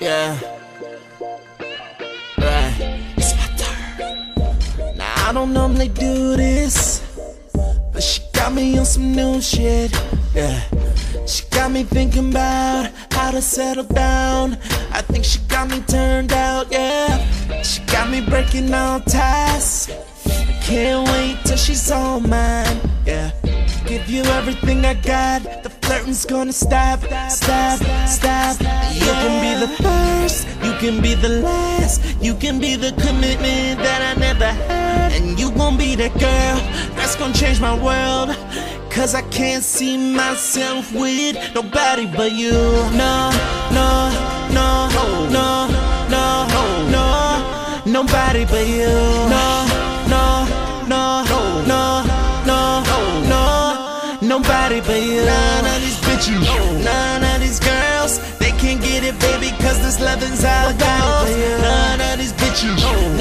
Yeah. Right. It's my turn. Now I don't normally do this, but she got me on some new shit. Yeah. She got me thinking about how to settle down. I think she got me turned out, yeah. She got me breaking all ties. I can't wait till she's all mine, yeah. Give you everything I got. The flirting's gonna stop, stop, stop. stop can be the last. You can be the commitment that I never had. And you gon' be that girl that's gonna change my world. Cause I can't see myself with nobody but you. No, no, no, no, no, no, nobody but you. No, no, no, no, no, no, no, nobody but you. None of these bitches, none of these girls, all about None of these bitches,